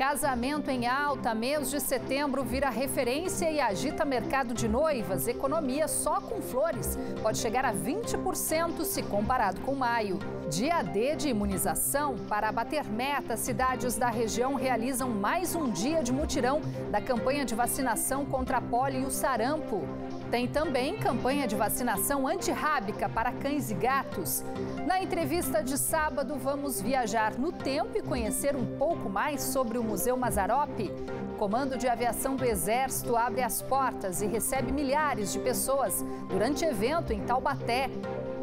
Casamento em alta, mês de setembro vira referência e agita mercado de noivas. Economia só com flores pode chegar a 20% se comparado com maio. Dia D de imunização. Para bater meta, cidades da região realizam mais um dia de mutirão da campanha de vacinação contra a polio e o sarampo. Tem também campanha de vacinação antirrábica para cães e gatos. Na entrevista de sábado, vamos viajar no tempo e conhecer um pouco mais sobre o Museu Mazarope. Comando de Aviação do Exército abre as portas e recebe milhares de pessoas durante evento em Taubaté.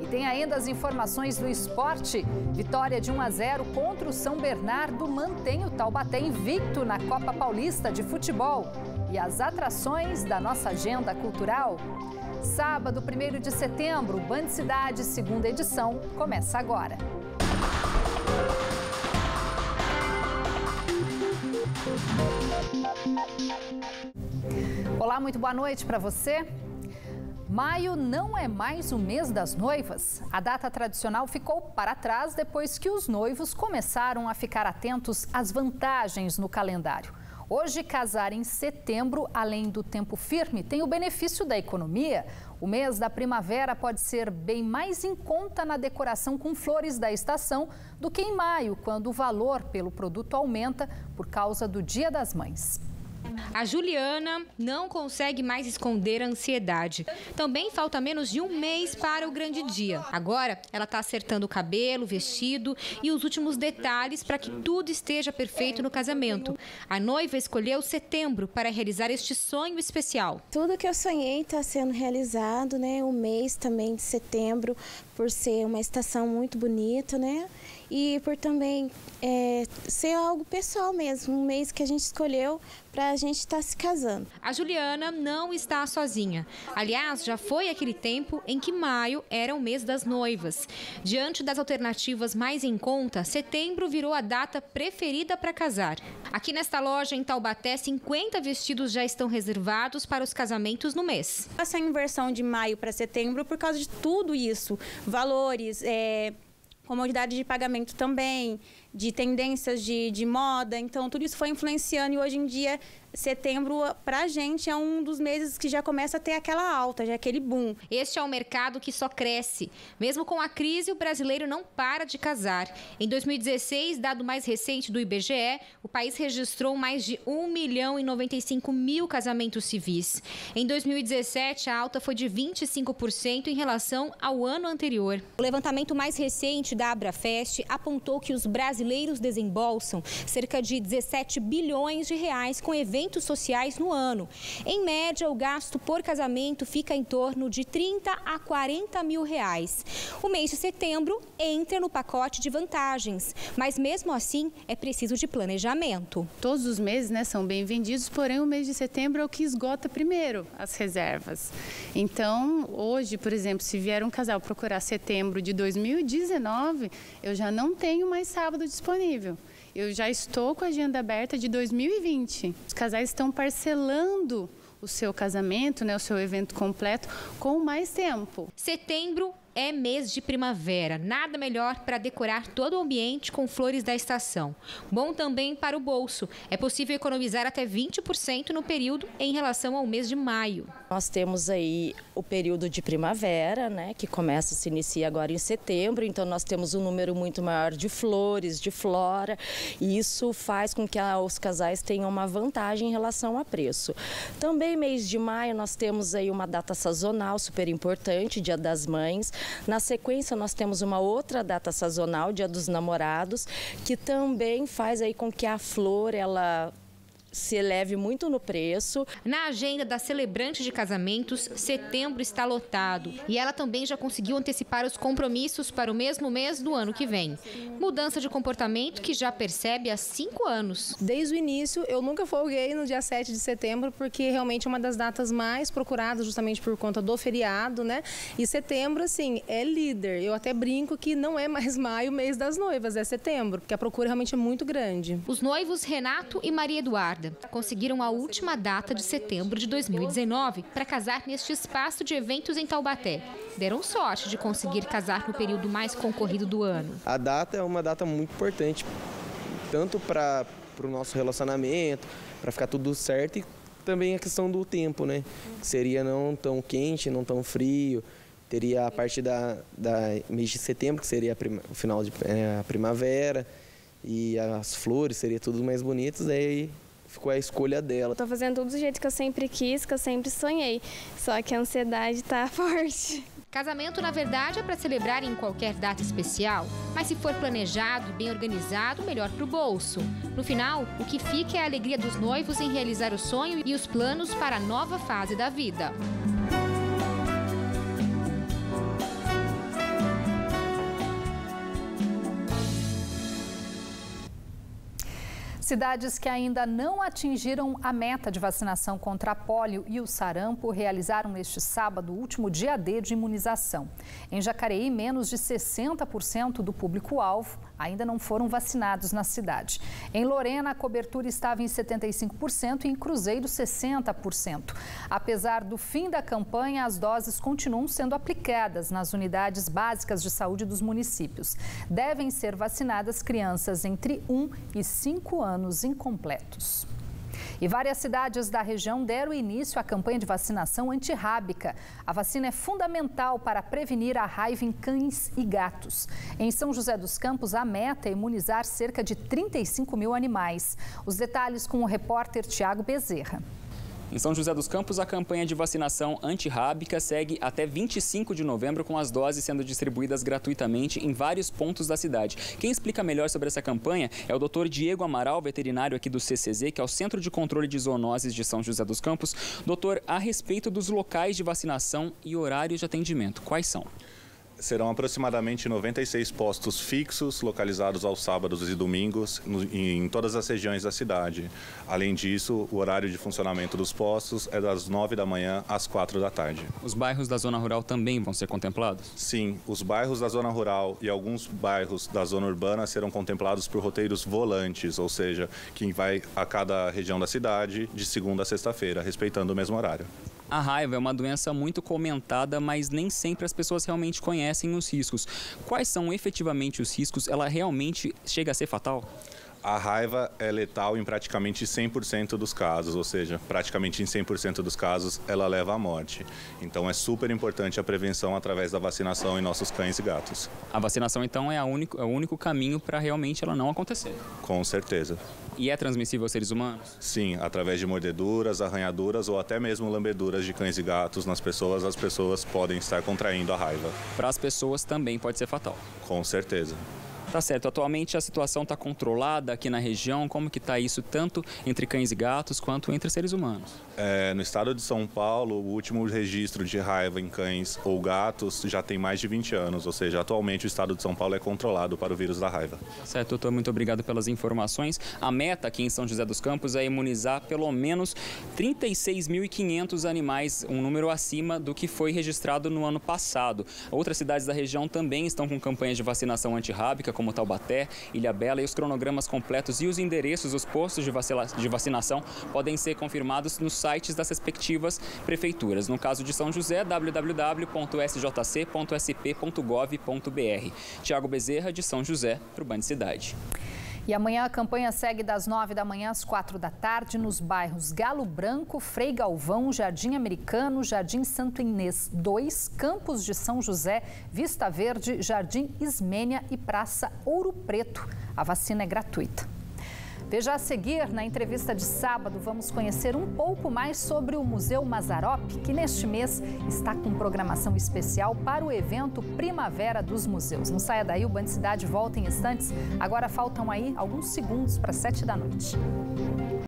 E tem ainda as informações do esporte. Vitória de 1 a 0 contra o São Bernardo mantém o Taubaté invicto na Copa Paulista de Futebol e as atrações da nossa agenda cultural. Sábado, 1 de setembro, Band Cidade, segunda edição, começa agora. Olá, muito boa noite para você. Maio não é mais o mês das noivas. A data tradicional ficou para trás depois que os noivos começaram a ficar atentos às vantagens no calendário. Hoje, casar em setembro, além do tempo firme, tem o benefício da economia. O mês da primavera pode ser bem mais em conta na decoração com flores da estação do que em maio, quando o valor pelo produto aumenta por causa do Dia das Mães. A Juliana não consegue mais esconder a ansiedade. Também falta menos de um mês para o grande dia. Agora, ela está acertando o cabelo, o vestido e os últimos detalhes para que tudo esteja perfeito no casamento. A noiva escolheu setembro para realizar este sonho especial. Tudo que eu sonhei está sendo realizado, né? O mês também de setembro, por ser uma estação muito bonita, né? e por também é, ser algo pessoal mesmo, um mês que a gente escolheu para a gente estar tá se casando. A Juliana não está sozinha. Aliás, já foi aquele tempo em que maio era o mês das noivas. Diante das alternativas mais em conta, setembro virou a data preferida para casar. Aqui nesta loja em Taubaté, 50 vestidos já estão reservados para os casamentos no mês. Essa inversão de maio para setembro por causa de tudo isso, valores, é, comodidade de pagamento também, de tendências de, de moda. Então, tudo isso foi influenciando e hoje em dia setembro, para a gente, é um dos meses que já começa a ter aquela alta, já aquele boom. Este é um mercado que só cresce. Mesmo com a crise, o brasileiro não para de casar. Em 2016, dado mais recente do IBGE, o país registrou mais de 1 milhão e 95 mil casamentos civis. Em 2017, a alta foi de 25% em relação ao ano anterior. O levantamento mais recente da Abrafest apontou que os brasileiros desembolsam cerca de 17 bilhões de reais com eventos eventos sociais no ano. Em média, o gasto por casamento fica em torno de 30 a 40 mil reais. O mês de setembro entra no pacote de vantagens, mas mesmo assim é preciso de planejamento. Todos os meses né, são bem vendidos, porém o mês de setembro é o que esgota primeiro as reservas. Então, hoje, por exemplo, se vier um casal procurar setembro de 2019, eu já não tenho mais sábado disponível. Eu já estou com a agenda aberta de 2020. Os casais estão parcelando o seu casamento, né, o seu evento completo com mais tempo. Setembro é mês de primavera, nada melhor para decorar todo o ambiente com flores da estação. Bom também para o bolso. É possível economizar até 20% no período em relação ao mês de maio. Nós temos aí o período de primavera, né, que começa se inicia agora em setembro, então nós temos um número muito maior de flores, de flora, e isso faz com que os casais tenham uma vantagem em relação a preço. Também mês de maio nós temos aí uma data sazonal super importante, Dia das Mães. Na sequência, nós temos uma outra data sazonal, Dia dos Namorados, que também faz aí com que a flor ela se eleve muito no preço. Na agenda da celebrante de casamentos, setembro está lotado e ela também já conseguiu antecipar os compromissos para o mesmo mês do ano que vem. Mudança de comportamento que já percebe há cinco anos. Desde o início, eu nunca folguei no dia 7 de setembro, porque realmente é uma das datas mais procuradas, justamente por conta do feriado, né? E setembro, assim, é líder. Eu até brinco que não é mais maio, mês das noivas, é setembro, porque a procura realmente é muito grande. Os noivos Renato e Maria Eduarda conseguiram a última data de setembro de 2019 para casar neste espaço de eventos em Taubaté. Deram sorte de conseguir casar no período mais concorrido do ano. A data é uma data muito importante, tanto para o nosso relacionamento, para ficar tudo certo e também a questão do tempo, né? Que seria não tão quente, não tão frio. Teria a parte da, da mês de setembro, que seria prima, o final de é, primavera, e as flores seria tudo mais bonitos, daí ficou a escolha dela. Estou fazendo tudo do jeito que eu sempre quis, que eu sempre sonhei. Só que a ansiedade está forte. Casamento, na verdade, é para celebrar em qualquer data especial, mas se for planejado e bem organizado, melhor para o bolso. No final, o que fica é a alegria dos noivos em realizar o sonho e os planos para a nova fase da vida. Cidades que ainda não atingiram a meta de vacinação contra a polio e o sarampo realizaram neste sábado o último dia D de imunização. Em Jacareí, menos de 60% do público-alvo ainda não foram vacinados na cidade. Em Lorena, a cobertura estava em 75% e em Cruzeiro, 60%. Apesar do fim da campanha, as doses continuam sendo aplicadas nas unidades básicas de saúde dos municípios. Devem ser vacinadas crianças entre 1 e 5 anos incompletos. E várias cidades da região deram início à campanha de vacinação antirrábica. A vacina é fundamental para prevenir a raiva em cães e gatos. Em São José dos Campos, a meta é imunizar cerca de 35 mil animais. Os detalhes com o repórter Tiago Bezerra. Em São José dos Campos, a campanha de vacinação antirrábica segue até 25 de novembro, com as doses sendo distribuídas gratuitamente em vários pontos da cidade. Quem explica melhor sobre essa campanha é o Dr. Diego Amaral, veterinário aqui do CCZ, que é o Centro de Controle de Zoonoses de São José dos Campos. Doutor, a respeito dos locais de vacinação e horários de atendimento, quais são? Serão aproximadamente 96 postos fixos localizados aos sábados e domingos em todas as regiões da cidade. Além disso, o horário de funcionamento dos postos é das 9 da manhã às 4 da tarde. Os bairros da zona rural também vão ser contemplados? Sim, os bairros da zona rural e alguns bairros da zona urbana serão contemplados por roteiros volantes, ou seja, quem vai a cada região da cidade de segunda a sexta-feira, respeitando o mesmo horário. A raiva é uma doença muito comentada, mas nem sempre as pessoas realmente conhecem os riscos. Quais são efetivamente os riscos? Ela realmente chega a ser fatal? A raiva é letal em praticamente 100% dos casos, ou seja, praticamente em 100% dos casos ela leva à morte. Então é super importante a prevenção através da vacinação em nossos cães e gatos. A vacinação então é, único, é o único caminho para realmente ela não acontecer? Com certeza. E é transmissível aos seres humanos? Sim, através de mordeduras, arranhaduras ou até mesmo lambeduras de cães e gatos nas pessoas, as pessoas podem estar contraindo a raiva. Para as pessoas também pode ser fatal? Com certeza. Tá certo. Atualmente a situação está controlada aqui na região. Como que está isso tanto entre cães e gatos quanto entre seres humanos? É, no estado de São Paulo, o último registro de raiva em cães ou gatos já tem mais de 20 anos. Ou seja, atualmente o estado de São Paulo é controlado para o vírus da raiva. Tá certo, doutor. Muito obrigado pelas informações. A meta aqui em São José dos Campos é imunizar pelo menos 36.500 animais, um número acima do que foi registrado no ano passado. Outras cidades da região também estão com campanhas de vacinação antirrábica, como Taubaté, Ilha Bela, e os cronogramas completos e os endereços dos postos de vacinação podem ser confirmados nos sites das respectivas prefeituras. No caso de São José, www.sjc.sp.gov.br. Tiago Bezerra, de São José, para o Band Cidade. E amanhã a campanha segue das 9 da manhã às 4 da tarde nos bairros Galo Branco, Frei Galvão, Jardim Americano, Jardim Santo Inês 2, Campos de São José, Vista Verde, Jardim Ismênia e Praça Ouro Preto. A vacina é gratuita. Veja a seguir, na entrevista de sábado, vamos conhecer um pouco mais sobre o Museu Mazarop, que neste mês está com programação especial para o evento Primavera dos Museus. Não saia daí, o Band Cidade volta em instantes. Agora faltam aí alguns segundos para sete da noite.